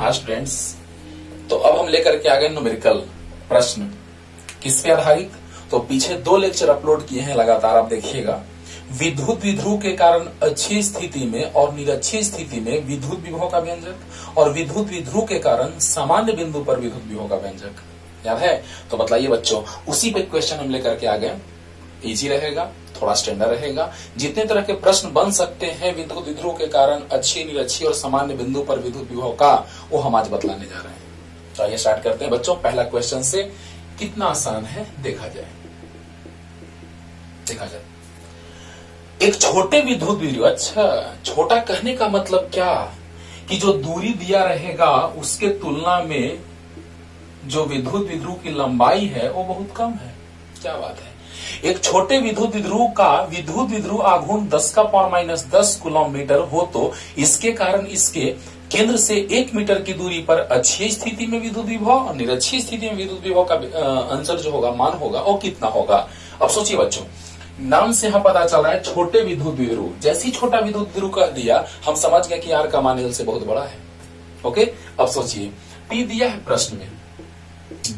हाँ स्टूडेंट्स तो अब हम लेकर के आ गए न्यूमेरिकल प्रश्न। किस पे आधारित? तो पीछे दो लेक्चर अपलोड किए हैं लगातार, आप देखिएगा। विद्युत विध्रुव के कारण अच्छी स्थिति में और निरक्षी स्थिति में विद्युत विभव का व्यंजक और विद्युत विध्रुव के कारण सामान्य बिंदु पर विद्युत विभव का व्यंजक। याद है? तो बताइए बच्चों, उसी पे क्वेश्चन हम लेकर के आ गए। इजी रहेगा। थोड़ा स्टैंडर्ड रहेगा। जितने तरह के प्रश्न बन सकते हैं विद्युत विद्रोह के कारण, अच्छी, निरक्षी और सामान्य बिंदु पर विद्युत विभव का, वो हम आज बतलाने जा रहे हैं। तो आइए स्टार्ट करते हैं। बच्चों, पहला क्वेश्चन से कितना आसान है देखा जाए? देखा जाए। एक छोटे विद्युत विद्रोह अच्छा छोटा कहने का मतलब क्या? कि जो दूरी दिया रहेगा, उसके तुलना में जो विद्युत विद्रोह की लंबाई है, वो बहुत कम है। क्या बात है? एक छोटे विद्युत विद्रोह का विद्युत विद्रोह आघूर्ण 10 का पावर माइनस दस किलोमीटर हो तो इसके कारण इसके केंद्र से एक मीटर की दूरी पर अच्छी स्थिति में विद्युत विभव और निरक्षी स्थिति में विद्युत विभव का आंसर जो होगा, मान होगा, वो कितना होगा? अब सोचिए बच्चों, नाम से यहाँ पता चल रहा है, छोटे विद्युत विद्रोह जैसे ही छोटा विद्युत विद्रोह कह दिया, हम समझ गए कि आर का मान एल से बहुत बड़ा है। ओके? अब सोचिए, पी दिया है प्रश्न में,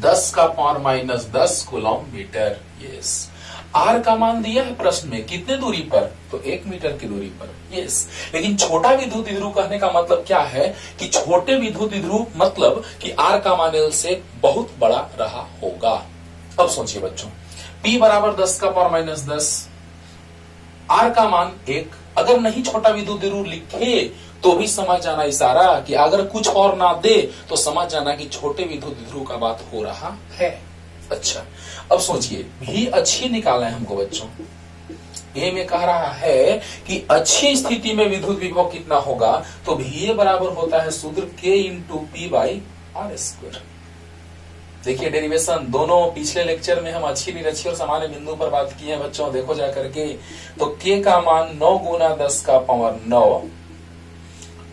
दस का पावर माइनस दस किलोमीटर, यस। आर का मान दिया है प्रश्न में, कितने दूरी पर? तो एक मीटर की दूरी पर। यस लेकिन छोटा विद्युत विध्रुव कहने का मतलब क्या है कि छोटे विद्युत विध्रुव मतलब कि आर का मान एल से बहुत बड़ा रहा होगा। अब सोचिए बच्चों पी बराबर दस का पावर माइनस दस, आर का मान एक। अगर नहीं छोटा विद्युत विध्रुव लिखे तो भी समझ जाना इशारा कि अगर कुछ और ना दे तो समझ जाना कि छोटे विद्युत विध्रुव का बात हो रहा है। अच्छा अब सोचिए, भी अच्छी निकालना है हमको बच्चों। ए में कह रहा है कि अच्छी स्थिति में विद्युत विभव कितना होगा तो भी बराबर होता है सूत्र K into P by R square देखिए डेरिवेशन दोनों पिछले लेक्चर में हम अच्छी निरक्षी और सामान्य बिंदु पर बात की है बच्चों, देखो जा करके। तो के का मान नौ गुना दस का पावर नौ।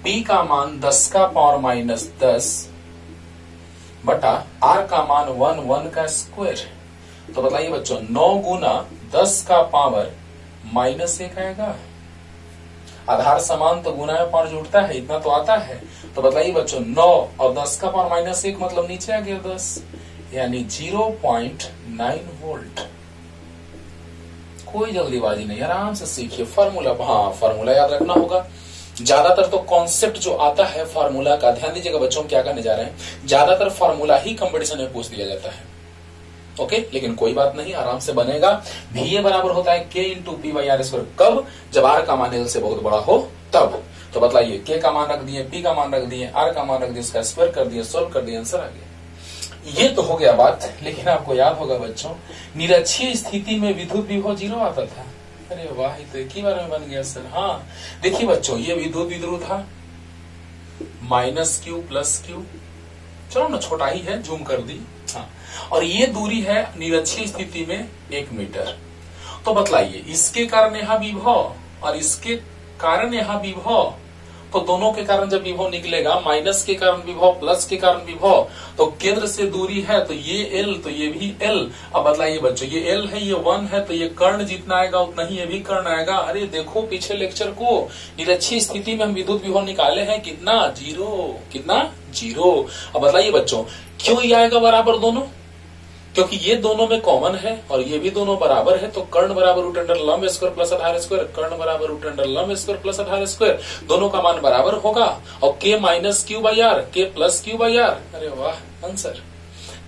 पी का मान दस का पावर माइनस दस बटा आर का मान वन वन का स्क्वायर तो बताइए बच्चों, नौ गुना दस का पावर माइनस एक आएगा। आधार समान तो गुना में पावर जुड़ता है, इतना तो आता है। तो बताइए बच्चों, नौ और दस का पावर माइनस एक मतलब नीचे आ गया दस, यानी ज़ीरो पॉइंट नाइन वोल्ट। कोई जल्दीबाजी नहीं, आराम से सीखिए। फार्मूला हाँ फार्मूला याद रखना होगा। ज़्यादातर तो कॉन्सेप्ट जो आता है फार्मूला का, ध्यान दीजिएगा बच्चों क्या करने जा रहे हैं? ज़्यादातर फार्मूला ही कंपटीशन में पूछ दिया जाता है। ओके? लेकिन कोई बात नहीं, आराम से बनेगा। भी ए बराबर होता है K into P by R square कब? जब आर का मान एल से बहुत बड़ा हो, तब। तो बताइए के का मान रख दिए पी का मान रख दिए आर का मान रख दिए इसका स्क्वायर कर दिए सोल्व कर दिए आंसर आ गया। ये तो हो गया बात, लेकिन आपको याद होगा बच्चों, निरक्षीय स्थिति में विद्युत विभव ज़ीरो आता था। अरे वाह तो एक ही बार में बन गया सर हाँ देखिए बच्चों, ये विद्युत विद्रोह था। माइनस क्यू प्लस क्यू चलो ना, छोटा ही है जूम कर दी। और ये दूरी है निरक्षीय स्थिति में एक मीटर। तो बतलाइए, इसके कारण यहाँ विभव और इसके कारण यहाँ विभव? तो दोनों के कारण जब विभव निकलेगा, माइनस के कारण विभव, प्लस के कारण विभव तो केंद्र से दूरी है तो ये एल तो ये भी एल अब बतलाइए बच्चों, ये एल है, ये वन है तो ये कर्ण जितना आएगा उतना ही ये भी कर्ण आएगा। अरे देखो, पीछे लेक्चर को निरक्षी स्थिति में हम विद्युत विभव निकाले हैं, कितना? ज़ीरो कितना? ज़ीरो। अब बताइए बच्चों, क्यों ये आएगा बराबर दोनों? क्योंकि ये दोनों में कॉमन है और ये भी दोनों बराबर है तो कर्ण बराबर रूट अंडर लंब स्क्वायर प्लस अठारह स्क्वायर कर्ण बराबर रूट अंडर लंब स्क्वायर प्लस अठारह स्क्वायर दोनों का मान बराबर होगा। और K minus Q by R K plus Q by R अरे वाह आंसर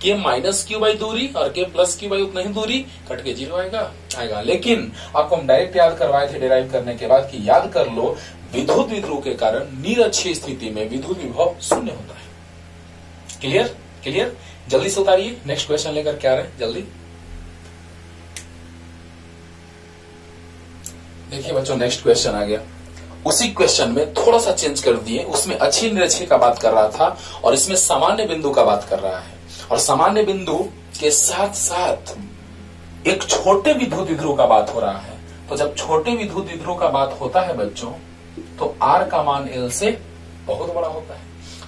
के माइनस क्यू बाई दूरी और के प्लस क्यू बाई उतना ही दूरी कट के ज़ीरो आएगा आएगा। लेकिन आपको हम डायरेक्ट याद करवाए थे डिराइव करने के बाद कि याद कर लो, विद्युत विद्रोह के कारण निरक्षी स्थिति में विद्युत विभव शून्य होता है। क्लियर क्लियर जल्दी से उतारिए। नेक्स्ट क्वेश्चन लेकर क्या रहे जल्दी। देखिए बच्चों नेक्स्ट क्वेश्चन आ गया। उसी क्वेश्चन में थोड़ा सा चेंज कर दिए। उसमें अच्छी निरक्षी का बात कर रहा था और इसमें सामान्य बिंदु का बात कर रहा है। और सामान्य बिंदु के साथ साथ एक छोटे विद्युत विध्रुव का बात हो रहा है। तो जब छोटे विद्युत विद्रोह का बात होता है बच्चों तो आर का मान एल से बहुत बड़ा होता है।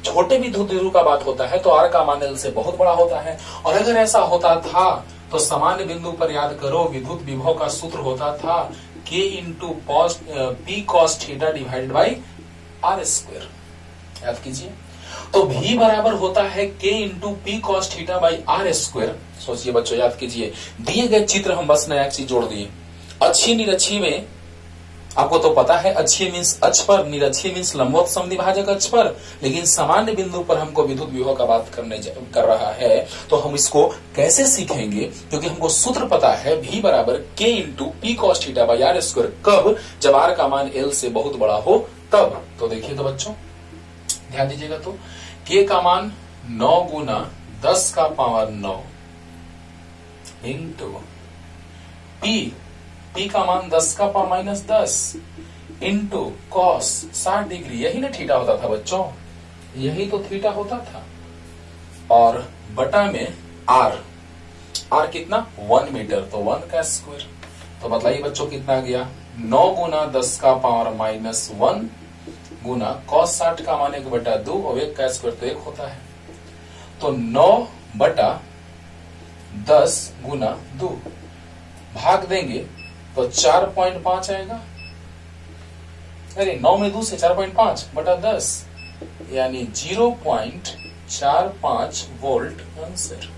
छोटे विद्युत विध्रुव का बात होता है तो आर का मान एल से बहुत बड़ा होता है। और अगर ऐसा होता था तो सामान्य बिंदु पर याद करो, विद्युत विभव का सूत्र होता था K into P cos theta divided by R square याद कीजिए। तो भी बराबर होता है K into P cos theta by R square सोचिए बच्चों, याद कीजिए। दिए गए चित्र हम बस नया चीज़ जोड़ दिए। अच्छी निरक्षी में आपको तो पता है, अच्छी मीन्स अक्ष पर निरक्षी मीन्स लंबोत समविभाजक अक्ष पर। लेकिन सामान्य बिंदु पर हमको विद्युत विभव का बात करने कर रहा है तो हम इसको कैसे सीखेंगे? क्योंकि हमको सूत्र पता है भी बराबर K into P cos theta by R square कब? जब आर का मान एल से बहुत बड़ा हो, तब। तो देखिए तो बच्चों, ध्यान दीजिएगा तो के का मान नौ गुना दस का पावर नौ इंटू पी पी का मान दस का पावर माइनस दस इंटू कॉस साठ डिग्री, यही ना थीटा होता था बच्चों। यही तो थीटा होता था। और बटा में आर आर कितना? वन मीटर तो वन का स्क्वायर तो बताइए बच्चों कितना गया? नौ गुना दस का पावर माइनस वन गुना कॉस साठ का मान एक बटा दो और एक का स्क्वायर तो एक होता है। तो नौ बटा दस गुना दो। भाग देंगे। तो चार पॉइंट पाँच आएगा। अरे, नौ में दो से चार पॉइंट पाँच, बटा दस, यानी ज़ीरो पॉइंट चार पाँच वोल्ट आंसर।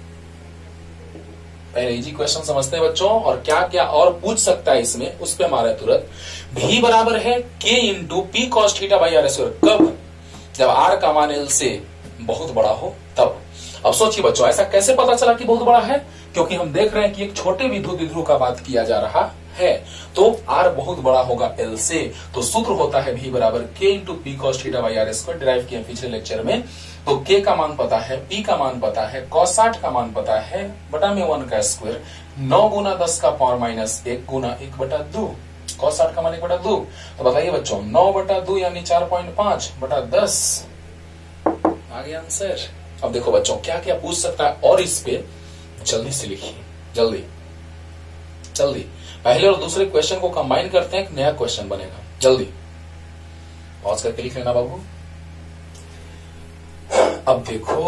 पहले इजी क्वेश्चन समझते हैं बच्चों, और क्या क्या और पूछ सकता है इसमें, उस पर मारे तुरंत। भी बराबर है K into P cos theta by R कब? जब आर का मान एल से बहुत बड़ा हो, तब। अब सोचिए बच्चों, ऐसा कैसे पता चला कि बहुत बड़ा है? क्योंकि हम देख रहे हैं कि एक छोटे विद्युत विध्रुव का बात किया जा रहा है तो आर बहुत बड़ा होगा एल से तो सूत्र होता है भी बराबर K into P cos theta by R square derive किया पिछले लेक्चर में। तो के का मान पता है पी का मान पता है कॉस साठ का मान पता है, बटा में वन का स्क्वायर नौ गुना दस का पावर माइनस एक गुना एक बटा दो। कॉस साठ का मान एक बटा दो। तो बताइए बच्चों, नौ बटा दो यानी चार पॉइंट पाँच बटा दस। आगे आंसर अब देखो बच्चों क्या क्या पूछ सकता है और इस पे जल्दी से लिखिए, जल्दी। जल्दी। पहले और दूसरे क्वेश्चन को कंबाइन करते हैं, एक नया क्वेश्चन बनेगा। जल्दी। पॉज करके लिख लेना बाबू। अब देखो।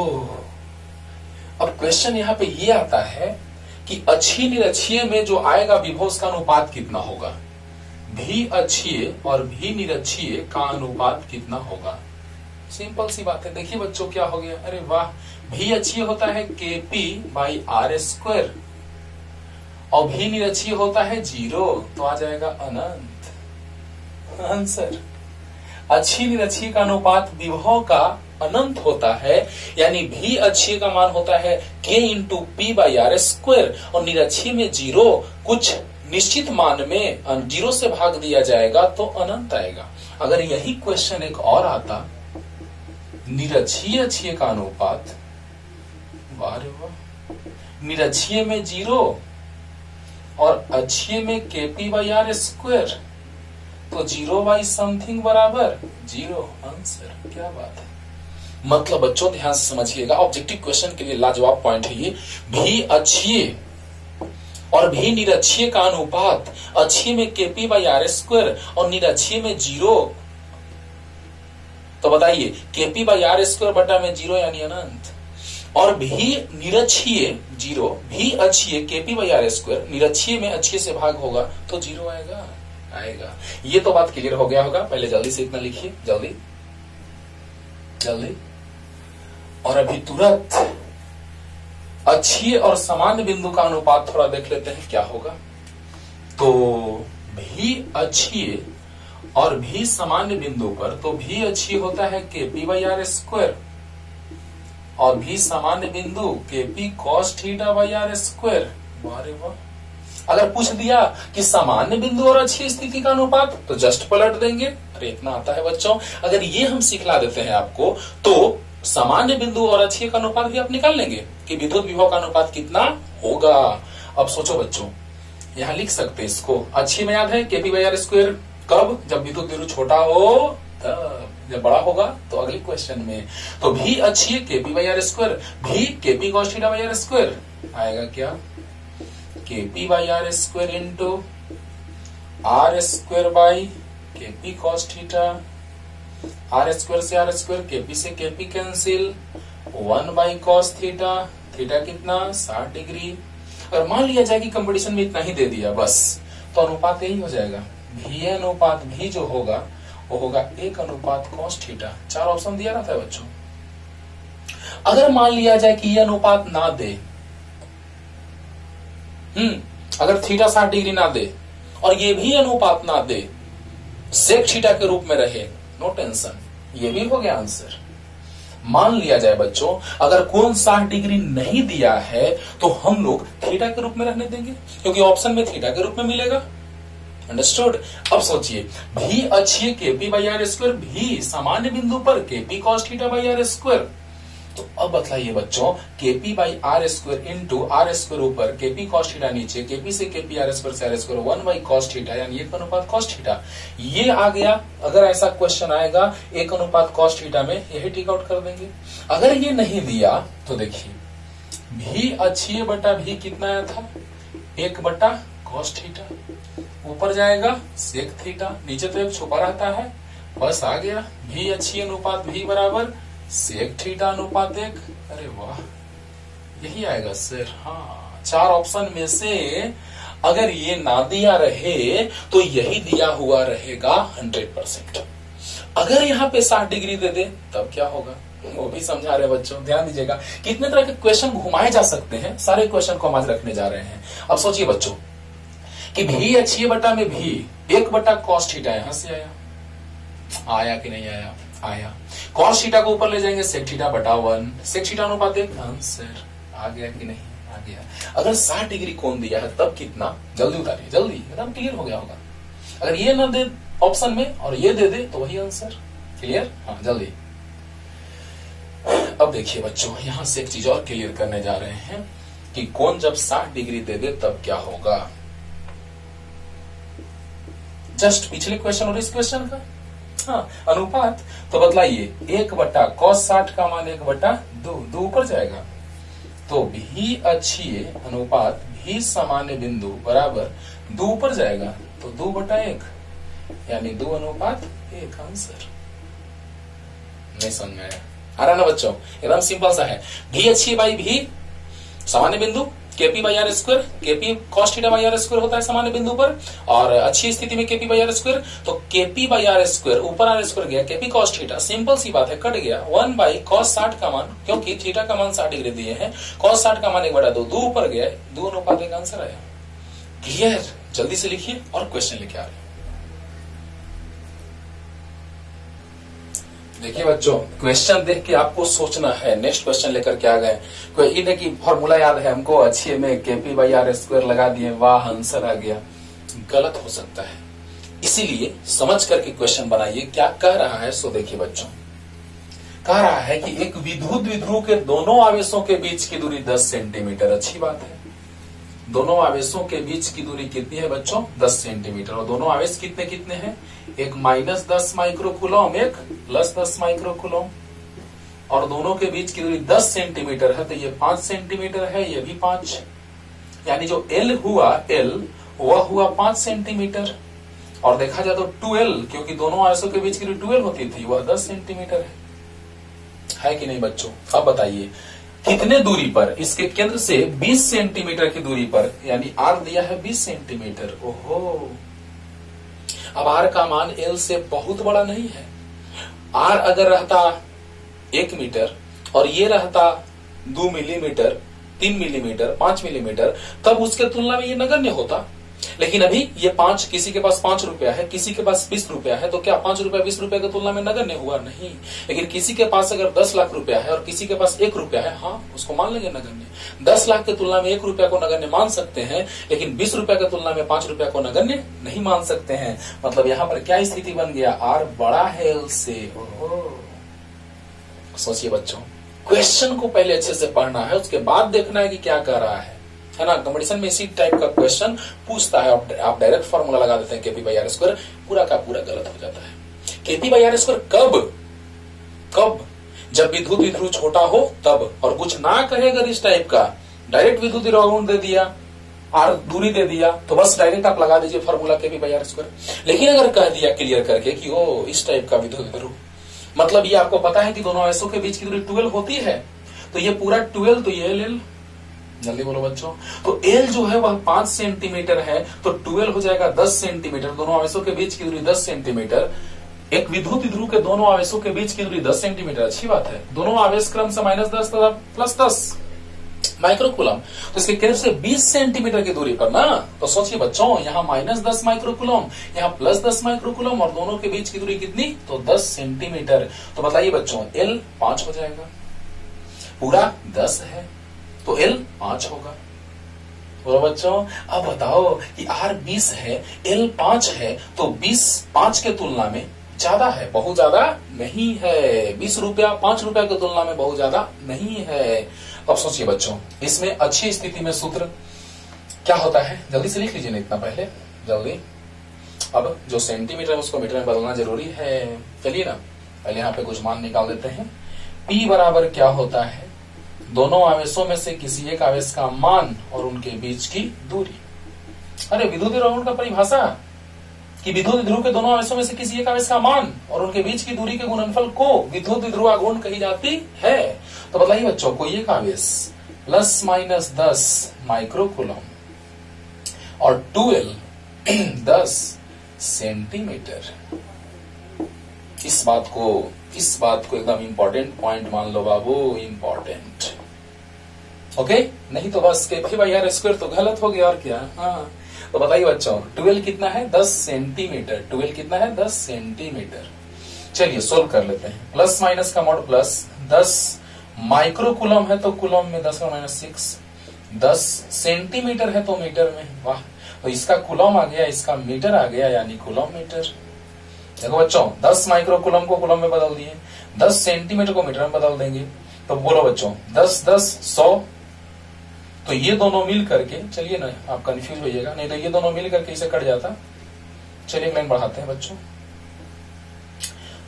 अब क्वेश्चन यहाँ पे ये आता है कि अच्छी निरक्षीय में जो आएगा विभव का अनुपात कितना होगा? भी अच्छी और भी निरक्षीय का अनुपात कितना होगा? सिंपल सी बात है। देखिए बच्चों, क्या हो गया? अरे वाह! भी अच्छी होता है K P by R square निरक्षीय होता है ज़ीरो तो आ जाएगा अनंत। आंसर। अच्छी निरक्षीय का अनुपात विभव का अनंत होता है, यानी भी अच्छी का मान होता है K into P by R square और निरक्षी में ज़ीरो, कुछ निश्चित मान में ज़ीरो से भाग दिया जाएगा तो अनंत आएगा। अगर यही क्वेश्चन एक और आता निरक्षीय अच्छी का अनुपात निरक्षीय में ज़ीरो और अच्छे में केपी बाई आर स्क्वायर तो ज़ीरो बाई समथिंग बराबर ज़ीरो आंसर क्या बात है? मतलब बच्चों, ध्यान से समझिएगा ऑब्जेक्टिव क्वेश्चन के लिए लाजवाब पॉइंट है ये। भी अच्छी और भी निरक्षीय का अनुपात अच्छी में केपी बाई आर स्क्वायर और निरक्षीय में ज़ीरो तो बताइए, केपी बाई आर स्क्वायर बटा में ज़ीरो यानी अनंत? और भी निरक्षीय ज़ीरो। भी अच्छी केपी बाई आर स्क्वायर निरक्षीय में अच्छे से भाग होगा तो ज़ीरो आएगा आएगा। ये तो बात क्लियर हो गया होगा, पहले जल्दी से इतना लिखिए, जल्दी। जल्दी। और अभी तुरंत अच्छी और सामान्य बिंदु का अनुपात थोड़ा देख लेते हैं, क्या होगा। तो भी अच्छी और भी सामान्य बिंदु पर तो भी अच्छी होता है K P by R square और भी सामान्य बिंदु K P cos theta by R square अगर पूछ दिया कि सामान्य बिंदु और अच्छी स्थिति का अनुपात तो जस्ट पलट देंगे। अरे, इतना आता है बच्चों। अगर ये हम सिखला देते हैं आपको तो सामान्य बिंदु और अच्छी का अनुपात भी आप निकाल लेंगे कि विद्युत विभव का अनुपात कितना होगा। अब सोचो बच्चों। यहाँ लिख सकते इसको। अच्छी में याद है केपी आर स्क्वेयर कब? जब विद्युत विभव छोटा हो, तब। जब बड़ा होगा तो अगले क्वेश्चन में तो भी अच्छी है केपी वाई आर स्क्वायर भी KP cos theta by R square आएगा क्या? KP by R square into R square by KP cos theta R square से आर स्क्वायर केपी से KP cancel one by cos theta theta कितना? साठ degree. और मान लिया जाए कि कंपटीशन में इतना ही दे दिया, बस तो अनुपात यही हो जाएगा। भी अनुपात भी जो होगा वो होगा। एक अनुपात कॉस थीटा चार ऑप्शन दिया रहता है बच्चों। अगर मान लिया जाए कि ये अनुपात ना दे हम्म अगर थीटा साठ डिग्री ना दे और ये भी अनुपात ना दे सेक थीटा के रूप में रहे नो टेंशन ये भी हो गया आंसर मान लिया जाए बच्चों, अगर कोण साठ डिग्री नहीं दिया है तो हम लोग थीटा के रूप में रहने देंगे, क्योंकि ऑप्शन में थीटा के रूप में मिलेगा। अंडरस्टूड अब सोचिए, भी अच्छी केपी बाई आर स्क्वायर भी सामान्य बिंदु पर KP cos theta by R square तो अब बतलाइए बच्चों KP by R square into R square ऊपर केपी कॉस थीटा नीचे केपी से केपी आर स्क्वायर से R square one by cos theta यानी एक अनुपात कॉस थीटा ये आ गया, अगर ऐसा क्वेश्चन आएगा, एक अनुपात कॉस थीटा में, यही टिक आउट कर देंगे। अगर ये नहीं दिया तो देखिए, भी अच्छी बटा भी कितना आया था? एक बटा कॉस थीटा ऊपर जाएगा सेक थीटा नीचे तो एक छुपा रहता है, बस आ गया, भी अच्छी अनुपात, भी बराबर सेक थीटा अनुपात एक, अरे वाह, यही आएगा सर हाँ चार ऑप्शन में से अगर ये ना दिया रहे तो यही दिया हुआ रहेगा हंड्रेड परसेंट अगर यहाँ पे साठ डिग्री दे दे, तब क्या होगा? वो भी समझा रहे बच्चों, ध्यान दीजिएगा। कितने तरह के क्वेश्चन घुमाए जा सकते हैं, सारे क्वेश्चन को हम आज रखने जा रहे हैं। अब सोचिए बच्चों कि भी अच्छी बटा में भी। एक बटा कॉस्ट थीटा यहाँ से आया। आया कि नहीं आया? आया। कॉस को ऊपर ले जाएँगे सेक थीटा बटा वन सेक अनुपात एक आंसर आ गया कि नहीं? आ गया। अगर 60 डिग्री कोण दिया है, तब कितना? जल्दी उतारिए जल्दी। एकदम क्लियर हो गया होगा। अगर ये ना दे ऑप्शन में और ये दे दे तो वही आंसर क्लियर हाँ जल्दी। अब देखिए बच्चों, यहाँ से एक चीज़ और क्लियर करने जा रहे हैं कि कौन जब 60 डिग्री दे दे, तब क्या होगा? जस्ट पिछले क्वेश्चन और इस क्वेश्चन का? हाँ अनुपात तो बतलाइए, एक बट्टा कॉस साठ का मान एक बट्टा दो दो ऊपर जाएगा। तो भी अच्छी अनुपात, भी सामान्य बिंदु, बराबर, दो ऊपर जाएगा तो दो बटा एक, यानी दो अनुपात, एक आंसर। नहीं समझ में आया। आ रहा ना बच्चों? एकदम सिंपल सा है। भी अच्छी बाई भी सामान्य बिंदु KP by R square KP cost theta by R square होता है सामान्य बिंदु पर, और अच्छी स्थिति में केपी बाई आर स्क्वायर तो केपी बाई आर स्क्वायर ऊपर आर स्क्वायर गया केपी कॉस्ट थीटा सिंपल सी बात है, कट गया। वन बाई कॉस साठ का मान, क्योंकि थीटा का मान साठ डिग्री दिए हैं कॉस साठ का मान एक बड़ा दो ऊपर गया, दो अनुपात एक आंसर आया। क्लियर जल्दी से लिखिए और क्वेश्चन लेके आ रहे देखिए बच्चों क्वेश्चन देख के आपको सोचना है नेक्स्ट क्वेश्चन लेकर के आ गए कोई इन्हें की फॉर्मूला याद है, हमको अच्छी में केपी बाई आर स्क्वायर लगा दिए, वाह आंसर आ गया। गलत हो सकता है। इसीलिए समझ करके क्वेश्चन बनाइए, क्या कह रहा है, सो देखिए बच्चों। कह रहा है कि एक विद्युत विध्रुव के दोनों आवेशों के बीच की दूरी 10 सेंटीमीटर अच्छी बात है। दोनों आवेशों के बीच की दूरी कितनी है बच्चों? 10 सेंटीमीटर। और दोनों आवेश कितने कितने हैं? एक माइनस दस माइक्रोकुलम, एक प्लस दस माइक्रोकुलम। और दोनों के बीच की दूरी 10 सेंटीमीटर है तो ये 5 सेंटीमीटर है, ये भी 5 यानी जो एल हुआ एल वह हुआ 5 सेंटीमीटर। और देखा जाए तो ट्वेल्व क्योंकि दोनों आवेशों के बीच की दूरी ट्वेल्व होती थी, वह 10 सेंटीमीटर है। है कि नहीं बच्चों? अब बताइए कितने दूरी पर? इसके केंद्र से 20 सेंटीमीटर की दूरी पर, यानी आर दिया है 20 सेंटीमीटर। ओहो। अब आर का मान एल से बहुत बड़ा नहीं है। आर अगर रहता एक मीटर और ये रहता दो मिलीमीटर, तीन मिलीमीटर, पाँच मिलीमीटर, तब उसके तुलना में ये नगण्य होता। लेकिन अभी ये पाँच, किसी के पास पाँच रुपया है, किसी के पास बीस रुपया है तो क्या पाँच रुपया, बीस रुपया की तुलना में नगण्य हुआ? नहीं। लेकिन किसी के पास अगर दस लाख रुपया है और किसी के पास एक रुपया है हाँ उसको मान लेंगे नगण्य दस लाख की तुलना में एक रुपया को नगण्य मान सकते हैं, लेकिन बीस रुपया की तुलना में पाँच रुपया को नगण्य नहीं मान सकते हैं। मतलब यहाँ पर क्या स्थिति बन गया? आर बड़ा है एल से सोचिए बच्चों क्वेश्चन को पहले अच्छे से पढ़ना है, उसके बाद देखना है कि क्या कर रहा है। है ना? कंपटीशन में इसी टाइप का क्वेश्चन पूछता है। आप डायरेक्ट फॉर्मूला लगा देते हैं केपी बाई आर स्क्वायर पूरा का पूरा गलत हो जाता है। केपी बाई आर स्क्वायर कब? कब? जब विद्युत विध्रुव छोटा हो, तब। और कुछ ना कहे अगर इस टाइप का। डायरेक्ट विद्युत राउंड दे दिया, आर दूरी दे दिया तो बस डायरेक्ट आप लगा दीजिए फॉर्मूला के बाई आर स्क्वायर लेकिन अगर कह दिया क्लियर करके कि, ओ, इस टाइप का विद्युत विध्रुव मतलब ये आपको पता है कि दोनों आवेशों के बीच की दूरी ट्वेल्व होती है? तो ये पूरा ट्वेल्व तो ये एल जल्दी बोलो बच्चों। तो एल जो है वह पाँच सेंटीमीटर है तो ट्वेल्व हो जाएगा दस सेंटीमीटर। दोनों आवेशों के बीच की दूरी दस सेंटीमीटर। एक विद्युत ध्रुव के दोनों आवेशों के बीच की दूरी 10 सेंटीमीटर। अच्छी बात है। दोनों आवेश क्रम से माइनस दस तथा प्लस दस। माइक्रोकुलम तो इसके केंद्र से 20 सेंटीमीटर की दूरी पर ना? तो सोचिए बच्चों, यहाँ माइनस दस माइक्रोकुलम यहाँ प्लस दस माइक्रोकुलम और दोनों के बीच की दूरी कितनी? तो 10 सेंटीमीटर। तो बताइए बच्चों एल पाँच हो जाएगा। पूरा दस है। तो एल पाँच होगा। बोलो बच्चों, अब बताओ कि आर बीस है एल पाँच है तो बीस पाँच के तुलना में ज़्यादा है, बहुत ज़्यादा नहीं है। बीस रुपया, पाँच रुपया की तुलना में बहुत ज़्यादा नहीं है। अब सोचिए बच्चों, इसमें अच्छी स्थिति में सूत्र क्या होता है? जल्दी से लिख लीजिए ना इतना पहले, जल्दी। अब जो सेंटीमीटर है, उसको मीटर में बदलना ज़रूरी है। चलिए ना, पहले यहाँ पे कुछ मान निकाल देते हैं। पी बराबर क्या होता है? दोनों आवेशों में से किसी एक आवेश का मान और उनके बीच की दूरी। अरे, विद्युत रोहन का परिभाषा? कि विद्युत ध्रुव के दोनों आवेशों में से किसी एक आवेश का मान और उनके बीच की दूरी के गुणनफल को विद्युत ध्रुवागुण कही जाती है। तो बताइए बच्चों, कोई एक आवेश प्लस माइनस दस माइक्रोकुलम और ट्वेल्व दस सेंटीमीटर इस बात को, इस बात को एकदम इंपॉर्टेंट पॉइंट मान लो बाबू इंपॉर्टेंट ओके नहीं तो बस के भाई भाई यार स्क्वायर तो गलत हो गया और क्या? हाँ। तो बताइए बच्चों ट्वेल्व कितना है? दस सेंटीमीटर ट्वेल्व कितना है? दस सेंटीमीटर चलिए सोल्व कर लेते हैं। प्लस माइनस का मॉड प्लस दस माइक्रो कुलम है तो कुलम में दस का माइनस सिक्स दस सेंटीमीटर है तो मीटर में। वाह। तो इसका कुलम आ गया, इसका मीटर आ गया, यानी कुलम मीटर देखो बच्चों, दस माइक्रो कुलम को कुलम में बदल दिए। दस सेंटीमीटर को मीटर में बदल देंगे। तो बोलो बच्चों, दस दस, सौ तो ये दोनों मिल करके, चलिए ना, आप कंफ्यूज होइएगा नहीं तो ये दोनों मिल करके इसे कट जाता। चलिए लाइन बढ़ाते हैं बच्चों।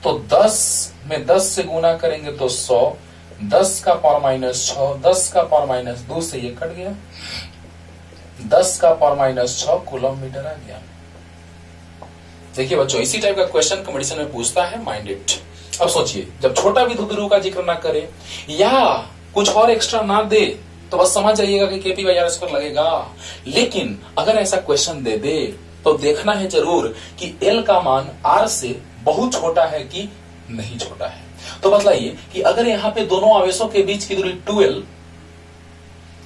तो 10 में 10 से गुना करेंगे तो 100 10 का पावर माइनस छ दस का पावर माइनस दो से ये कट गया। 10 का पावर माइनस छ किलोमीटर आ गया। देखिए बच्चों, इसी टाइप का क्वेश्चन कंपटीशन में पूछता है माइंडेड अब सोचिए, जब छोटा भी विद्युत का ज़िक्र ना करे, या कुछ और एक्स्ट्रा ना दे तो बस समझ जाइएगा कि केपी बाई आर स्क्वायर लगेगा। लेकिन अगर ऐसा क्वेश्चन दे दे तो देखना है ज़रूर कि एल का मान आर से बहुत छोटा है कि नहीं छोटा है। तो बतलाइए कि अगर यहाँ पे दोनों आवेशों के बीच की दूरी ट्वेल्व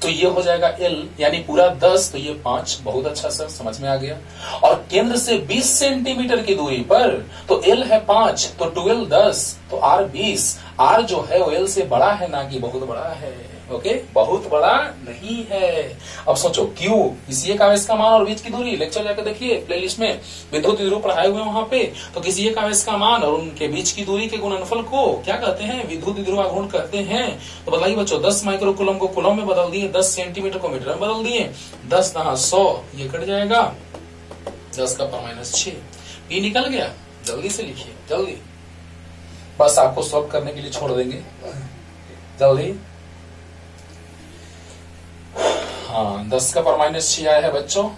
तो ये हो जाएगा एल यानी पूरा दस तो ये पाँच, बहुत अच्छा सर समझ में आ गया। और केंद्र से बीस सेंटीमीटर की दूरी पर तो एल है पाँच तो ट्वेल्व दस तो आर बीस। आर जो है वो एल से बड़ा है ना कि बहुत बड़ा है। ओके बहुत बड़ा नहीं है। अब सोचो, क्यू? किसी एक आवेश का मान और बीच की दूरी। लेक्चर जाकर देखिए प्लेलिस्ट में विद्युत विद्युत पढ़ाए हुए वहाँ पे। तो किसी एक आवेश का मान और उनके बीच की दूरी के गुणनफल को क्या कहते हैं? विद्युत विद्रुवाघूर्ण कहते हैं। तो बताइए बच्चों, दस माइक्रो कुलम को कुलम में बदल दिए, दस सेंटीमीटर को मीटर में बदल दिए, दस दहा सौ, ये कट जाएगा। दस का पर माइनस छ निकल गया। जल्दी से लिखिए, जल्दी। बस आपको सॉल्व करने के लिए छोड़ देंगे। जल्दी। हाँ दस का पर माइनस छी आया है बच्चों।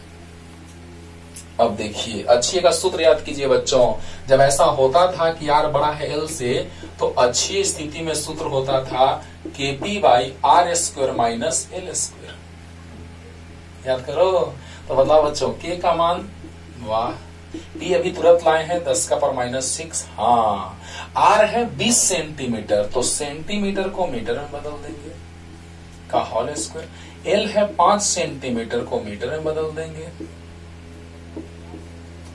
अब देखिए, अच्छी का सूत्र याद कीजिए बच्चों। जब ऐसा होता था कि आर बड़ा है एल से तो अच्छी स्थिति में सूत्र होता था K P by R square minus L square याद करो? तो बताओ बच्चों के का मान, वाह। पी अभी तुरंत लाए हैं, दस का पर माइनस सिक्स हाँ। आर है बीस सेंटीमीटर तो सेंटीमीटर को मीटर में बदल देंगे। का होल स्क्वायर एल है पाँच सेंटीमीटर को मीटर में बदल देंगे।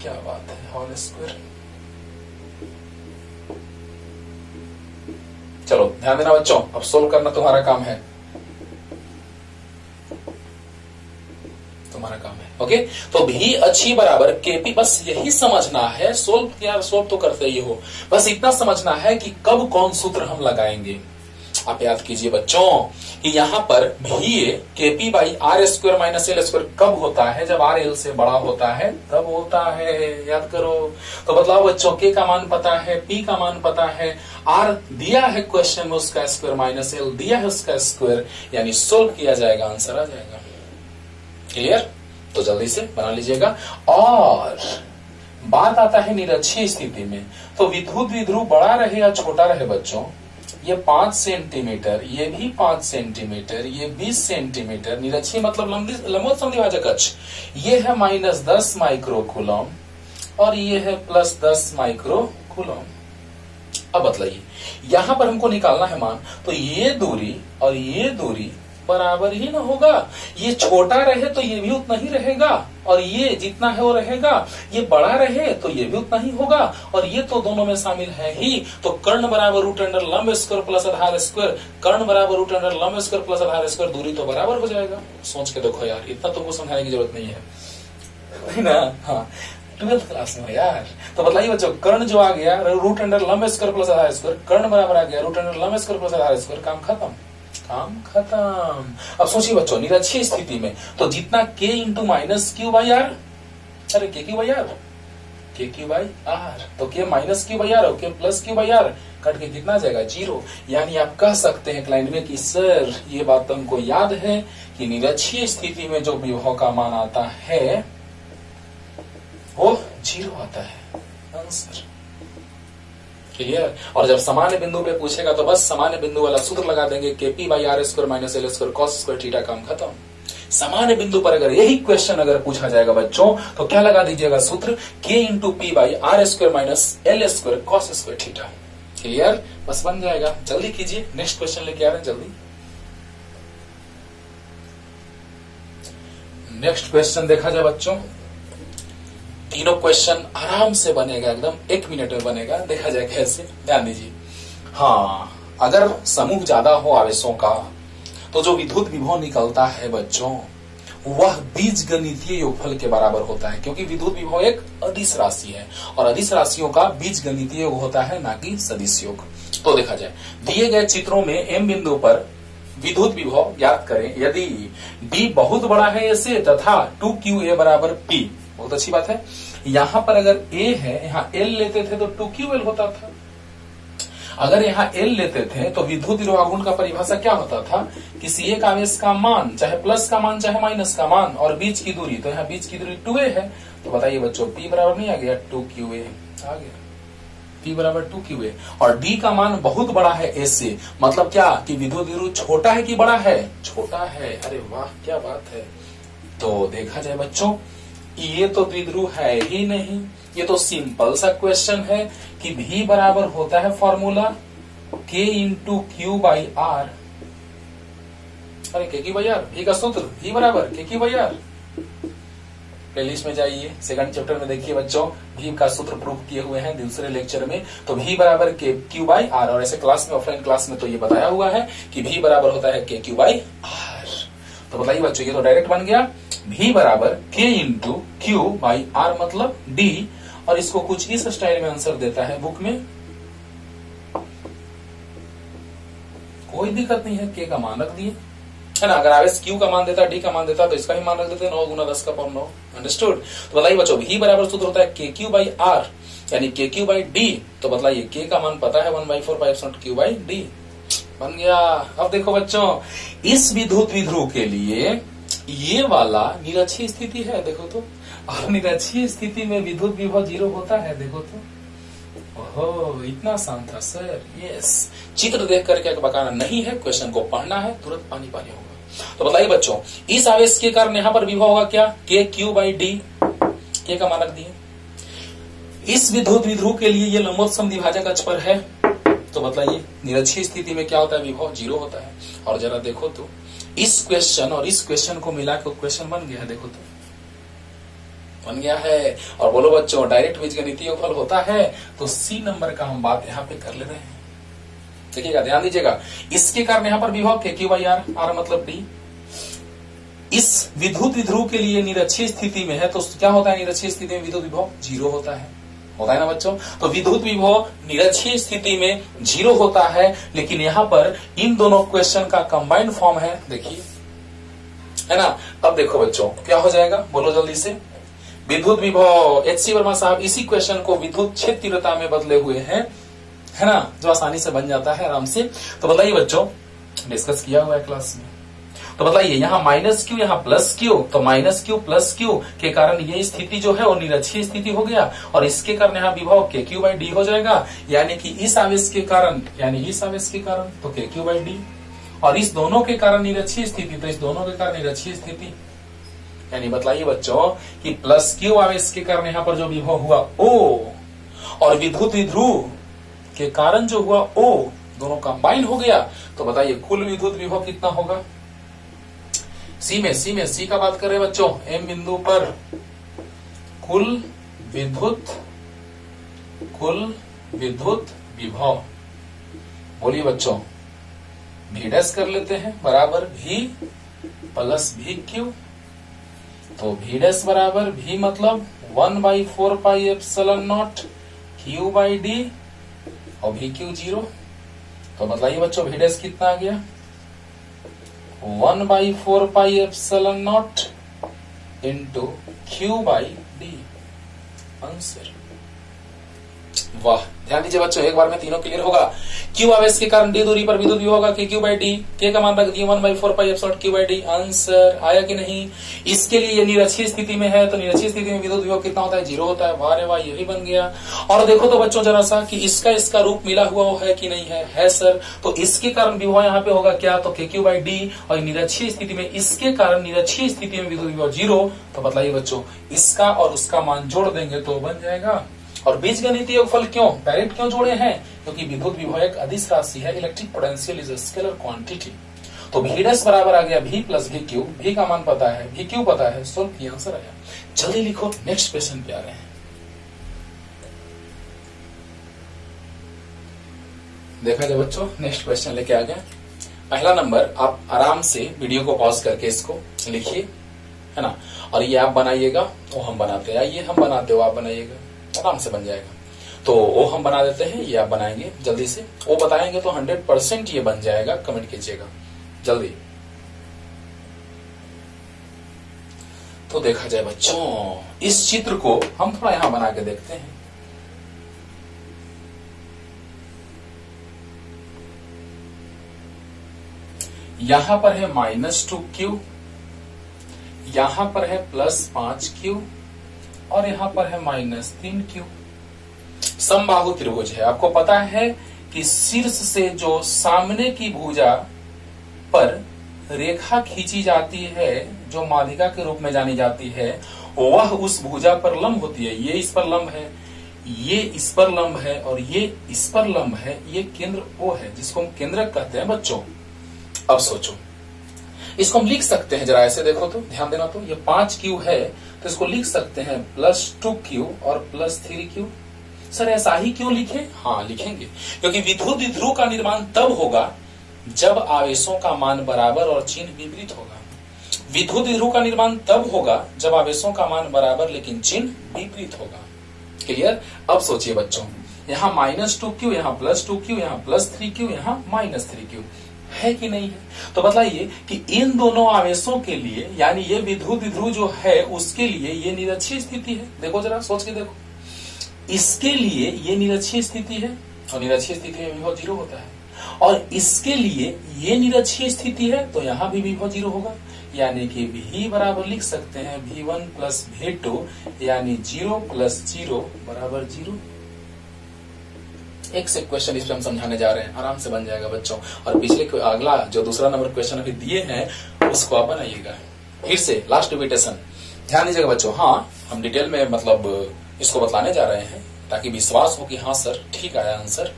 क्या बात है, हॉल स्क्वायर चलो, ध्यान देना बच्चों, अब सोल्व करना तुम्हारा काम है। तुम्हारा काम है ओके तो भी अच्छी बराबर केपी बस यही समझना है सोल्व यार सोल्व तो करते ही हो। बस इतना समझना है कि कब कौन सूत्र हम लगाएँगे। आप याद कीजिए बच्चों, कि यहाँ पर भी K P by R square minus L square कब होता है? जब आर एल से बड़ा होता है, तब होता है। याद करो। तो बतलाओ बच्चों के का मान पता है पी का मान पता है। आर दिया है क्वेश्चन में उसका स्क्वायर माइनस एल दिया है उसका स्क्वायर यानी सोल्व किया जाएगा आंसर आ जाएगा। क्लियर तो जल्दी से बना लीजिएगा। और बात आता है निरक्षी स्थिति में तो विद्युत विध्रुव बड़ा रहे या छोटा रहे बच्चों? ये पाँच सेंटीमीटर, ये भी पाँच सेंटीमीटर, ये बीस सेंटीमीटर निरक्षी मतलब लंबोत समविभाजक अक्ष ये है माइनस दस माइक्रो कुलम और ये है प्लस दस माइक्रो कूलम अब बतलाइए, यहाँ पर हमको निकालना है मान तो ये दूरी और ये दूरी बराबर ही ना होगा। ये छोटा रहे तो ये भी उतना ही रहेगा, और ये जितना है वो रहेगा। ये बड़ा रहे तो ये भी उतना ही होगा, और ये तो दोनों में शामिल है ही। तो कर्ण बराबर रूट अंडर लंब स्क्वायर प्लस आधार स्क्वायर कर्ण बराबर रूट अंडर लंब स्क्वायर प्लस आधार स्क्वायर दूरी तो बराबर हो जाएगा। सोच के देखो यार, इतना तुमको समझाने की ज़रूरत नहीं है। ना? हाँ। ट्वेल्थ क्लास में यार। तो बताइए बच्चों, कर्ण जो आ गया रूट अंडर लंब स्क्वायर प्लस आधार स्क्वायर कर्ण बराबर आ गया रूट अंडर लंब स्क्वायर प्लस आधार स्क्वायर काम खत्म। काम खत्म। अब सोचिए बच्चों निरक्षीय स्थिति में तो जितना K into minus Q by R अरे K Q by R K Q by R तो K minus Q by R K plus Q by R cut के कितना जाएगा? ज़ीरो यानी आप कह सकते हैं क्लाइंट में कि, सर, ये बात हमको याद है कि निरक्षीय स्थिति में जो विभव का मान आता है, वो ज़ीरो आता है. आंसर क्लियर और जब सामान्य बिंदु पे पूछेगा तो बस सामान्य बिंदु वाला सूत्र लगा देंगे K P by R square minus L square cos square theta काम खत्म। सामान्य बिंदु पर अगर यही क्वेश्चन अगर पूछा जाएगा बच्चों तो क्या लगा दीजिएगा सूत्र? K into P by R square minus L square cos square theta clear बस बन जाएगा। जल्दी कीजिए। नेक्स्ट क्वेश्चन लेके आ रहे हैं। जल्दी। नेक्स्ट क्वेश्चन देखा जाए बच्चों। तीनों क्वेश्चन आराम से बनेगा, एकदम एक मिनट में बनेगा। देखा जाए कैसे। ध्यान दीजिए। हाँ अगर समूह ज़्यादा हो आवेशों का तो जो विद्युत विभव निकलता है बच्चों, वह बीज गणितीय योगफल के बराबर होता है, क्योंकि विद्युत विभव एक अधिस राशि है, और अधिस राशियों का बीज गणितीय योग होता है, ना कि सदिश योग। तो देखा जाए, दिए गए चित्रों में एम बिंदु पर विद्युत विभव ज्ञात करें। यदि डी बहुत बड़ा है ऐसे, तथा टू क्यू ए बराबर पी बहुत अच्छी बात है। यहाँ पर अगर ए है, यहाँ एल लेते थे तो टू क्यू एल होता था। अगर यहाँ एल लेते थे तो विद्युत विरोहागुण का परिभाषा क्या होता था? किसी एक आवेश का मान, चाहे प्लस का मान, चाहे माइनस का मान, और बीच की दूरी तो यहाँ बीच की दूरी टू ए है। तो बताइए बच्चों पी बराबर नहीं आ गया, टू क्यू ए आ गया। पी बराबर टू क्यू ए और डी का मान बहुत बड़ा है ए से। मतलब क्या? कि विद्युत विरोध छोटा है कि बड़ा है? छोटा है। अरे वाह, क्या बात है। तो देखा जाए बच्चों ये तो द्विध्रुव है ही नहीं, ये तो सिंपल सा क्वेश्चन है कि भी बराबर होता है फॉर्मूला के इंटू क्यू बाई आर अरे के की बाई आर भी का सूत्र भी बराबर के की बाई आर प्लेलिस्ट में जाइए सेकंड चैप्टर में देखिए बच्चों भी का सूत्र प्रूव किए हुए हैं दूसरे लेक्चर में तो भी बराबर के क्यू बाई आर और ऐसे क्लास में ऑफलाइन क्लास में तो ये बताया हुआ है कि भी बराबर होता है के क्यू बाई आर तो बताइए बच्चों, ये तो डायरेक्ट बन गया। भी बराबर K into Q by R मतलब डी और इसको कुछ इस स्टाइल में आंसर देता है बुक में। कोई दिक्कत नहीं है के का मान रख दिए। है ना, अगर आवेश क्यू का मान देता डी का मान देता तो इसका भी मान रख देते, नौ गुना दस का पावर नौ। अंडरस्टूड तो बताइए बच्चों भी बराबर सूत्र होता है के क्यू बाई आर यानी के क्यू बाई डी तो बताइए के का मान पता है one by four five Q by D बन गया। अब देखो बच्चों, इस विद्युत विध्रुव के लिए ये वाला निरक्षी स्थिति है, देखो तो। और निरक्षी स्थिति में विद्युत विभव ज़ीरो होता है, देखो तो। ओहो, इतना आसान था, सर। यस चित्र देख करके बकाना नहीं है क्वेश्चन को पढ़ना है, तुरंत पानी पानी होगा। तो बताइए बच्चों, इस आवेश के कारण यहाँ पर विभव होगा क्या? के क्यू बाई डी के का मानक दिए। इस विद्युत विध्रुव के लिए ये लंबोत्सम विभाजक अक्ष पर है। तो बताइए, निरक्षी स्थिति में क्या होता है विभव? ज़ीरो होता है। और जरा देखो तो इस क्वेश्चन और इस क्वेश्चन को मिला के क्वेश्चन बन गया है, देखो तो। बन गया है। और बोलो बच्चों डायरेक्ट बीजगणितीय फल होता है। तो सी नंबर का हम बात यहाँ पे कर ले रहे हैं। देखिएगा, ध्यान दीजिएगा। इसके कारण यहाँ पर विभव K Q by R R मतलब डी इस विद्युत विध्रुव के लिए निरक्षी स्थिति में है तो क्या होता है? निरक्षी स्थिति में विद्युत विभव ज़ीरो होता है। होता है ना बच्चों? तो विद्युत विभव निरक्षीय स्थिति में ज़ीरो होता है, लेकिन यहाँ पर इन दोनों क्वेश्चन का कंबाइंड फॉर्म है, देखिए। है ना? अब देखो बच्चों, क्या हो जाएगा? बोलो जल्दी से। विद्युत विभव एच सी वर्मा साहब इसी क्वेश्चन को विद्युत क्षेत्र तीव्रता में बदले हुए हैं। है ना? जो आसानी से बन जाता है आराम से। तो बताइए बच्चों डिस्कस किया हुआ है क्लास में। तो बताइए, यहाँ माइनस क्यू यहाँ प्लस क्यू तो माइनस क्यू प्लस क्यू के कारण ये स्थिति जो है, वो निरक्षीय स्थिति हो गया। और इसके कारण यहाँ विभव के क्यू बाई डी हो जाएगा। यानी कि इस आवेश के कारण, यानी इस आवेश के कारण तो के क्यू बाई डी और इस दोनों के कारण निरक्षीय स्थिति तो इस दोनों के कारण निरक्षीय स्थिति। यानी बताइए बच्चों, कि प्लस क्यू आवेश के कारण यहाँ पर जो विभव हुआ ओ और विद्युत विध्रुव के कारण जो हुआ ओ दोनों कंबाइन हो गया। तो बताइए, कुल विद्युत विभव कितना होगा? सी में सी में, सी का बात कर रहे हैं बच्चों। एम बिंदु पर कुल विद्युत कुल विद्युत विभव। बोलिए बच्चों भी कर लेते हैं, बराबर भी प्लस भी क्यू तो भी बराबर भी मतलब one by four pi epsilon not Q by D और भी क्यू ज़ीरो तो बताइए बच्चों भी डैश कितना आ गया? 1 by 4 pi epsilon naught into q by d. Answer. वाह ध्यान दीजिए बच्चों, एक बार में तीनों क्लियर होगा। क्यू आवेश के कारण डी दूरी पर विद्युत विभव होगा क्यू बाई डी के का मान रख दिया one by four pi epsilon not Q by D answer आया कि नहीं? इसके लिए ये निरक्षी स्थिति में है तो निरक्षी स्थिति में विद्युत विभव कितना होता है? ज़ीरो होता है। वाह वाह, यही बन गया। और देखो तो बच्चों जरा सा, कि इसका इसका रूप मिला हुआ है कि नहीं है? है सर। तो इसके कारण विभव यहाँ पे होगा क्या? तो के क्यू बाई डी और निरक्षी स्थिति में इसके कारण निरक्षी स्थिति में विद्युत विभव ज़ीरो तो बताइए बच्चों, इसका और उसका मान जोड़ देंगे तो बन जाएगा। और बीज गणितीय योगफल क्यों? पैरेट क्यों जोड़े हैं? क्योंकि विद्युत विभव एक अधिस राशि है electric potential is scalar quantity तो भीडस बराबर आ गया भी प्लस भी क्यू भी का मान पता है भी क्यू पता है सोल्व की आंसर आया। जल्दी लिखो नेक्स्ट क्वेश्चन पे आ रहे हैं। देखा जाए बच्चों नेक्स्ट क्वेश्चन लेके आ गए। पहला नंबर, आप आराम से वीडियो को पॉज करके इसको लिखिए, है ना? और ये आप बनाइएगा वो हम बनाते हैं। आइए, हम बनाते हो, आप बनाइएगा। आराम से बन जाएगा। तो वो हम बना देते हैं, ये आप बनाएँगे जल्दी से। वो बताएँगे तो हंड्रेड परसेंट ये बन जाएगा, कमेंट कीजिएगा। जल्दी। तो देखा जाए बच्चों, इस चित्र को हम थोड़ा यहाँ बना के देखते हैं। यहाँ पर है माइनस टू क्यू यहाँ पर है प्लस पाँच क्यू और यहाँ पर है माइनस तीन क्यू। समबाहु त्रिभुज है। आपको पता है कि शीर्ष से जो सामने की भुजा पर रेखा खींची जाती है, जो माधिका के रूप में जानी जाती है, वह उस भुजा पर लंब होती है। ये इस पर लंब है, ये इस पर लंब है, और ये इस पर लंब है। ये केंद्र ओ है, जिसको हम केंद्रक कहते हैं, बच्चों। अब सोचो। इसको हम लिख सकते हैं, जरा ऐसे देखो तो ध्यान देना तो। ये पाँच क्यू है तो इसको लिख सकते हैं प्लस टू क्यू और प्लस थ्री क्यू सर, ऐसा ही क्यों लिखे? हाँ लिखेंगे। क्योंकि विद्युत ध्रुव का निर्माण तब होगा जब आवेशों का मान बराबर और चिन्ह विपरीत होगा। विद्युत ध्रुव का निर्माण तब होगा जब आवेशों का मान बराबर लेकिन चिन्ह विपरीत होगा। क्लियर अब सोचिए बच्चों, यहाँ माइनस टू क्यू यहाँ प्लस टू क्यू यहाँ प्लस थ्री क्यू यहाँ माइनस थ्री क्यू है कि नहीं है? तो बताइए कि इन दोनों आवेशों के लिए, यानी ये विद्युत ध्रुव जो है, उसके लिए ये निरक्षी स्थिति है। देखो जरा, सोच के देखो। इसके लिए ये निरक्षी स्थिति है, और निरक्षी स्थिति में विभव ज़ीरो होता है। और इसके लिए ये निरक्षी स्थिति है तो यहाँ भी विभव ज़ीरो होगा। यानी कि भी बराबर लिख सकते हैं भी वन प्लस भी टू यानी ज़ीरो प्लस ज़ीरो बराबर ज़ीरो। एक से क्वेश्चन इस पर हम समझाने जा रहे हैं। आराम से बन जाएगा बच्चों। और पिछले अगला, जो दूसरा नंबर क्वेश्चन अभी दिए हैं, उसको आप बनाइएगा। फिर से लास्ट इविटेशन ध्यान दीजिएगा बच्चों हाँ हम डिटेल में मतलब इसको बतलाने जा रहे हैं, ताकि विश्वास हो कि हाँ सर ठीक आया आंसर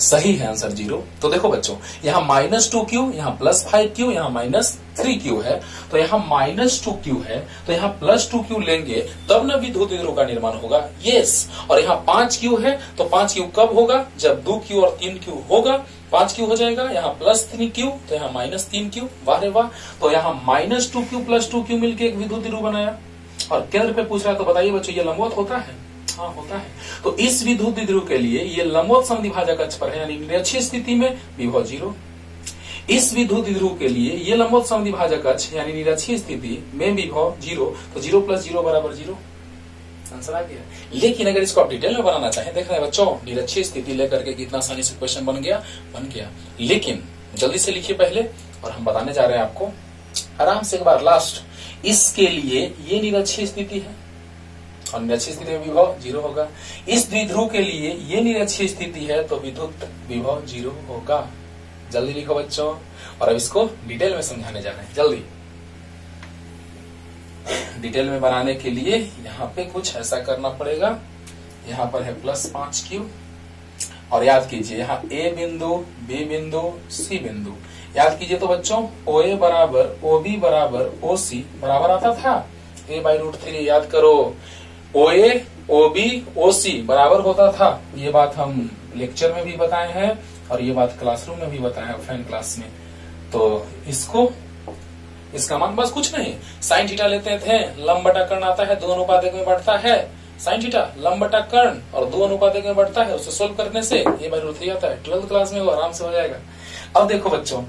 सही है आंसर ज़ीरो। तो देखो बच्चों, यहाँ माइनस टू क्यू, यहाँ प्लस फाइव क्यू, यहाँ माइनस थ्री क्यू है। तो यहाँ माइनस टू क्यू है तो यहाँ प्लस टू क्यू लेंगे, तब न विद्युत ध्रुव का निर्माण होगा। यस और यहाँ पाँच क्यू है तो पाँच क्यू कब होगा? जब दो क्यू और तीन क्यू होगा, पाँच क्यू हो जाएगा। यहाँ प्लस थ्री क्यू तो यहाँ माइनस तीन क्यू, वाह वाह। तो यहाँ minus two Q, plus two Q मिलकर एक विद्युत ध्रुव बनाया। और केंद्र पे पूछ रहा है तो बताइए बच्चों, ये लंबवत होता है? हाँ होता है। तो इस विद्युत द्विध्रुव के लिए ये लंबवत समद्विभाजक अक्ष पर है, यानी निरक्षी स्थिति में विभव ज़ीरो। इस विद्युत द्विध्रुव के लिए ये लंबवत समद्विभाजक अक्ष यानी निरक्षी स्थिति में विभव ज़ीरो। तो ज़ीरो प्लस ज़ीरो बराबर ज़ीरो। आंसर आ गया। लेकिन अगर इसको आप डिटेल में बनाना चाहें देख रहे हैं बच्चों, निरक्षी स्थिति लेकर के कितना आसानी से क्वेश्चन बन गया बन गया। लेकिन जल्दी से लिखिए पहले, और हम बताने जा रहे हैं आपको। आराम से एक बार लास्ट इसके लिए ये निरक्षी स्थिति है। और स्थिति में विभव ज़ीरो होगा। इस द्विध्रुव के लिए ये निरक्षी स्थिति है तो विद्युत विभव ज़ीरो होगा। जल्दी लिखो बच्चों, और अब इसको डिटेल में समझाने जा रहे हैं। जल्दी। डिटेल में बनाने के लिए यहाँ पे कुछ ऐसा करना पड़ेगा। यहाँ पर है प्लस पाँच क्यू। और याद कीजिए, यहाँ ए बिंदु, बी बिंदु, सी बिंदु। याद कीजिए तो बच्चों, ओ ए बराबर, ओ बी बराबर, ओ सी बराबर आता था। ए बाई रूट थ्री, याद करो। ओ ए ओ बी ओ सी बराबर होता था। ये बात हम लेक्चर में भी बताए हैं और ये बात क्लासरूम में भी बताया ऑफलाइन क्लास में। तो इसको, इसका मान बस कुछ नहीं। साइन थीटा लेते थे, लंब कर्ण आता है दो अनुपात में बढ़ता है। साइन थीटा, लंब कर्ण और दो अनुपात में बढ़ता है, उसे सोल्व करने से ये रूट थ्री आता है। ट्वेल्थ क्लास में वो आराम से हो जाएगा। अब देखो बच्चों,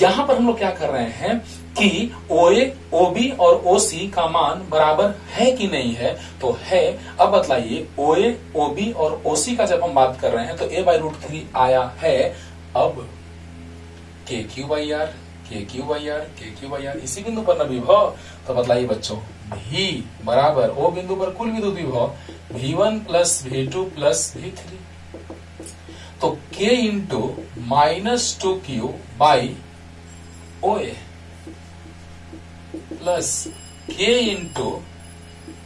यहाँ पर हम लोग क्या कर रहे हैं कि ओ बी और सी का मान बराबर है कि नहीं है तो है, अब बतलाइए ओ बी और सी का जब हम बात कर रहे हैं तो ए बाई रूट थ्री आया है, अब K Q by R, K Q by R, K Q by R, इसी बिंदु पर न विभव तो बतलाइए बच्चों, भी बराबर, ओ बिंदु पर कुल विद्युत विभव V one plus V two plus V three. तो K into minus two Q by O A plus K into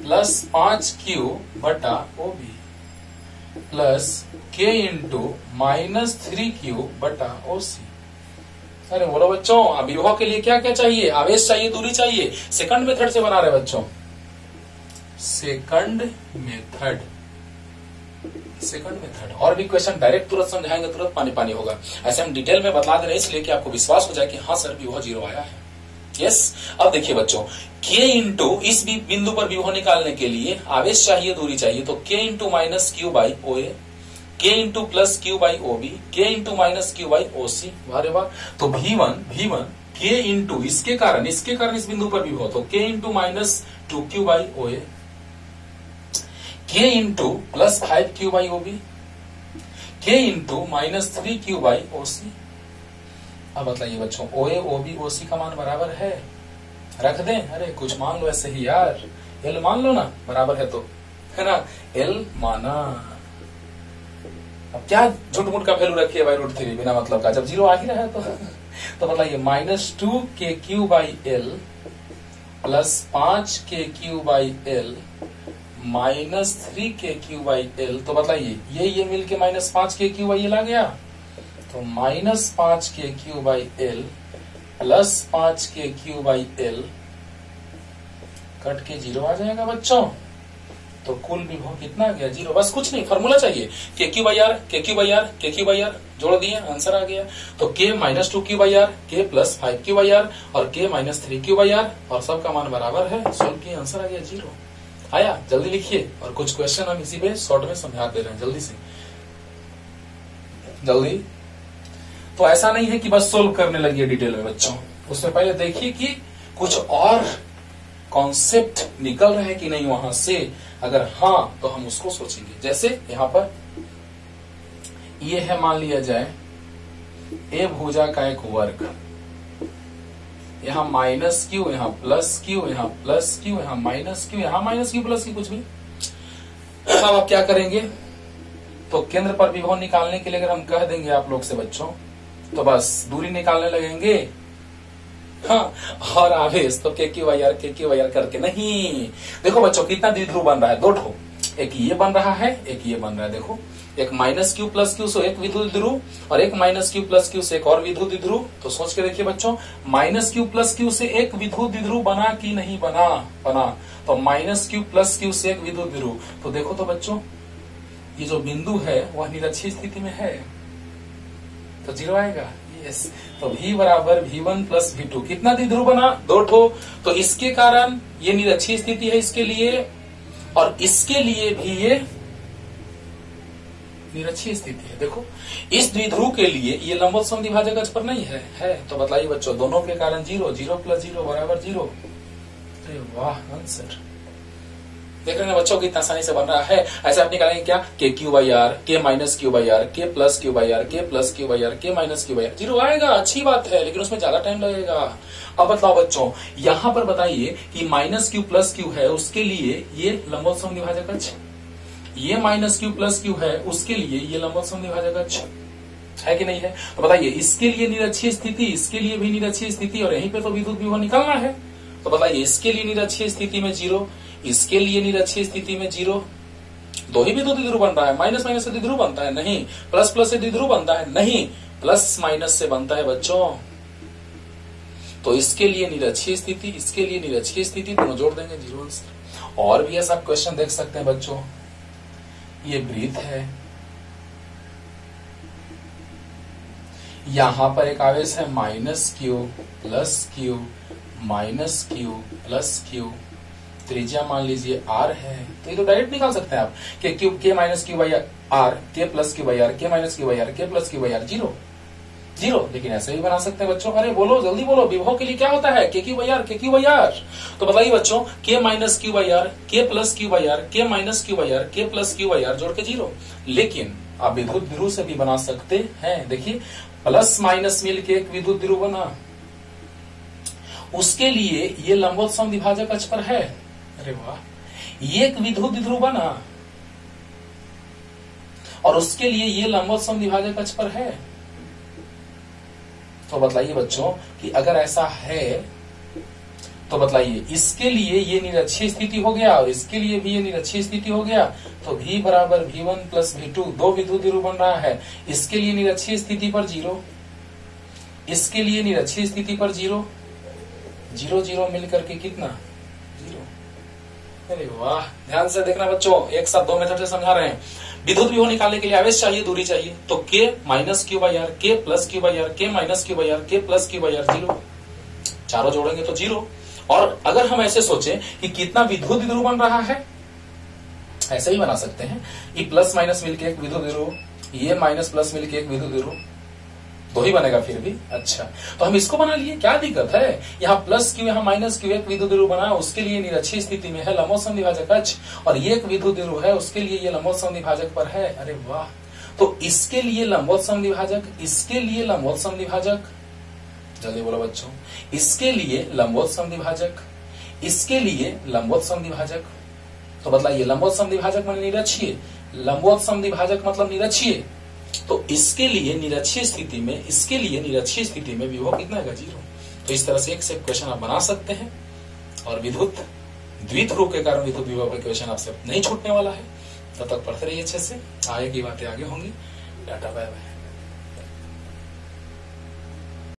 plus पाँच क्यू बटा O B plus K into minus three Q बटा ओ सी अरे बोलो बच्चों विभव के लिए क्या क्या चाहिए? आवेश चाहिए, दूरी चाहिए? सेकंड मेथड से बना रहे बच्चों। सेकंड मेथड सेकंड मेथड और भी क्वेश्चन डायरेक्ट तुरंत समझाएँगे, तुरंत पानी पानी होगा। ऐसे हम डिटेल में बता दे रहे इसलिए कि आपको विश्वास हो जाए कि हाँ सर विभव ज़ीरो आया है। यस अब देखिए बच्चों के इंटू इस बिंदु पर विभव निकालने के लिए आवेश चाहिए, दूरी चाहिए तो K into minus Q by O A K into plus Q by O B K into minus Q by O C वाह वाह। तो V one V one K into इसके कारण इसके कारण इस बिंदु पर विभव तो K into minus two Q by O A K into plus five Q by O B K into minus three Q by O C अब बताइए बच्चों ओ ए ओ बी ओ सी का मान बराबर है? रख दें? अरे, कुछ मान लो ऐसे ही यार। एल मान लो ना, बराबर है तो। है ना? एल माना। अब क्या झूठ मूठ का वैल्यू रखिए बाई रूट थ्री बिना मतलब का। जब ज़ीरो आ ही रहा है तो। तो बताइए minus two K Q by L plus पाँच K Q by L minus three K Q by L तो बताइए ये ये मिल के माइनस पाँच के क्यू बाई एल आ गया तो माइनस पाँच K Q by L plus पाँच K Q by L cut के ज़ीरो आ जाएगा बच्चों तो कुल विभव कितना आ गया ज़ीरो बस कुछ नहीं फॉर्मूला चाहिए K Q by R K Q by R K Q by R जोड़ दिए आंसर आ गया तो K minus two Q by R K plus five Q by R और K minus three Q by R और सबका मान बराबर है सोल्व किए आंसर आ गया ज़ीरो आया, जल्दी लिखिए। और कुछ क्वेश्चन हम इसी पे शॉर्ट में समझा दे रहे हैं, जल्दी से। जल्दी। तो ऐसा नहीं है कि बस सोल्व करने लगी डिटेल में, बच्चों। उसमें पहले देखिए कि कुछ और कॉन्सेप्ट निकल रहे हैं कि नहीं वहाँ से। अगर हाँ तो हम उसको सोचेंगे। जैसे यहाँ पर, ये है मान लिया जाए, ए भुजा का एक वर्ग। यहाँ माइनस क्यू यहाँ प्लस क्यू यहाँ प्लस क्यू यहाँ माइनस क्यू यहाँ माइनस क्यू प्लस क्यू कुछ भी। अब आप क्या करेंगे? तो केंद्र पर विभव निकालने के लिए अगर हम कह देंगे आप लोग से बच्चों तो बस दूरी निकालने लगेंगे। हाँ और आवेश तो K Q by R K Q by R करके नहीं। देखो बच्चों, कितना द्विध्रुव बन रहा है। दो ठो। एक ये बन रहा है, एक ये बन रहा है। देखो। एक माइनस क्यू प्लस क्यू से एक विद्युत ध्रुव और एक माइनस क्यू प्लस क्यू से एक और विद्युत ध्रुव तो सोच के देखिए बच्चों, माइनस क्यू प्लस क्यू से एक विद्युत ध्रुव बना कि नहीं बना? बना। तो माइनस क्यू प्लस क्यू से एक विद्युत ध्रुव तो देखो तो बच्चों, ये जो बिंदु है, वह निरक्षी स्थिति में है। तो ज़ीरो आएगा? यस तो v बराबर V one plus V two कितना द्विध्रुव बना? दो ठो। तो इसके कारण ये निरक्षी स्थिति है इसके लिए, और इसके लिए भी ये निरक्षी स्थिति है। देखो, इस द्विध्रुव के लिए ये लंबोत विभाजक अक्ष पर नहीं है है? तो बताइए बच्चों, दोनों के कारण ज़ीरो ज़ीरो प्लस ज़ीरो बराबर ज़ीरो। वाह, आंसर। देख रहे हैं बच्चों, कितना आसानी से बन रहा है। ऐसे आप निकालेंगे क्या? K Q by R K minus Q by R K plus Q by R K plus Q by R K minus Q by R zero आएगा, अच्छी बात है, लेकिन उसमें ज़्यादा टाइम लगेगा। अब बताओ बच्चों, यहाँ पर बताइए कि माइनस क्यू प्लस क्यू है, उसके लिए ये लंबोत्सव विभाजक अक्ष ये माइनस क्यू प्लस क्यू है, उसके लिए ये लंबोत्सव विभाजक अक्ष है कि नहीं है? तो बताइए, इसके लिए निरक्षीय स्थिति, इसके लिए भी निरक्षीय स्थिति और यहीं पे तो विद्युत विभव निकालना है। तो बताइए, इसके लिए निरक्षीय स्थिति में ज़ीरो, इसके लिए निरक्षीय स्थिति में ज़ीरो। दो ही विद्युत द्विध्रुव बन रहा है, माइनस माइनस से द्विध्रुव बनता है, नहीं। प्लस प्लस से द्विध्रुव बनता है, नहीं। प्लस माइनस से बनता है, बच्चों। तो इसके लिए निरक्षीय स्थिति, इसके लिए निरक्षीय स्थिति, दोनों जोड़ देंगे, ज़ीरो और भी ऐसा क्वेश्चन देख सकते हैं, बच्चों। ये ब्रीथ है। यहाँ पर एक आवेश है, minus Q, plus Q, minus Q, plus Q. त्रिज्या मान लीजिए आर है तो ये तो डायरेक्ट निकाल सकते हैं आप। कि Q K minus Q by R, K plus Q by R, K minus Q by R, K plus Q by R, zero. Zero. लेकिन ऐसे भी बना सकते हैं बच्चों। अरे बोलो, जल्दी बोलो विभव के लिए क्या होता है? K Q by R K Q by R तो बताइए बच्चों K minus Q by R K plus Q by R K minus Q by R K plus Q by R जोड़ के ज़ीरो। लेकिन आप विद्युत ध्रुव से भी बना सकते हैं। देखिए प्लस माइनस मिल के एक विद्युत ध्रुव बना। उसके लिए ये लंबोत विभाजक अच पर है। अरे वाह। ये एक विद्युत ध्रुव बना। और उसके लिए ये लंबोत विभाजक अच पर है। तो बतलाइए बच्चों कि अगर ऐसा है तो बतलाइए, इसके लिए ये निरक्षीय स्थिति हो गया और इसके लिए भी ये निरक्षीय स्थिति हो गया तो भी बराबर V one plus V two दो विद्युत ध्रुव बन रहा है। इसके लिए निरक्षी स्थिति पर ज़ीरो। इसके लिए निरक्षी स्थिति पर ज़ीरो। ज़ीरो ज़ीरो मिलकर के कितना? ज़ीरो। अरे वाह, ध्यान से देखना बच्चों, एक साथ दो मेथड से समझा रहे हैं। विद्युत विभव निकालने के लिए आवेश चाहिए, दूरी चाहिए। तो K minus Q by R K plus Q by R K minus Q by R K plus Q by R zero चारों जोड़ेंगे तो ज़ीरो और अगर हम ऐसे सोचें कि कितना विद्युत विद्रोह बन रहा है, ऐसे ही बना सकते हैं ये प्लस माइनस मिलके एक विद्युत विद्रोह, ये माइनस प्लस मिलके एक विद्युत विध्रुव दो ही बनेगा फिर भी। अच्छा। तो हम इसको बना लिए। क्या दिक्कत है? यहाँ प्लस क्यू यहाँ माइनस क्यू एक विद्युत ध्रुव बना, उसके लिए निरक्षी स्थिति में है लंबोत्सम विभाजक अच और ये एक विद्युत ध्रुव है, उसके लिए ये लंबोत्सम विभाजक पर है। अरे वाह। तो इसके लिए लंबोत्सम विभाजक इसके लिए लंबोत्सम विभाजक जल्दी बोलो बच्चों। इसके लिए लंबोत्सम विभाजक इसके लिए लंबोत्सम विभाजक तो बतलाइए लंबोत्सम विभाजक मान निरक्षीय? लंबोत्सम विभाजक मतलब निरक्षीय? तो इसके लिए निरक्षीय स्थिति में, इसके लिए निरक्षीय स्थिति में विभव कितना है? ज़ीरो। तो इस तरह से एक से क्वेश्चन आप बना सकते हैं। और विद्युत द्वित रूप के कारण विद्युत विभव का क्वेश्चन आपसे नहीं छूटने वाला है। तब तक पढ़ते रहिए अच्छे से। आगे की बातें आगे होंगी। Data bye bye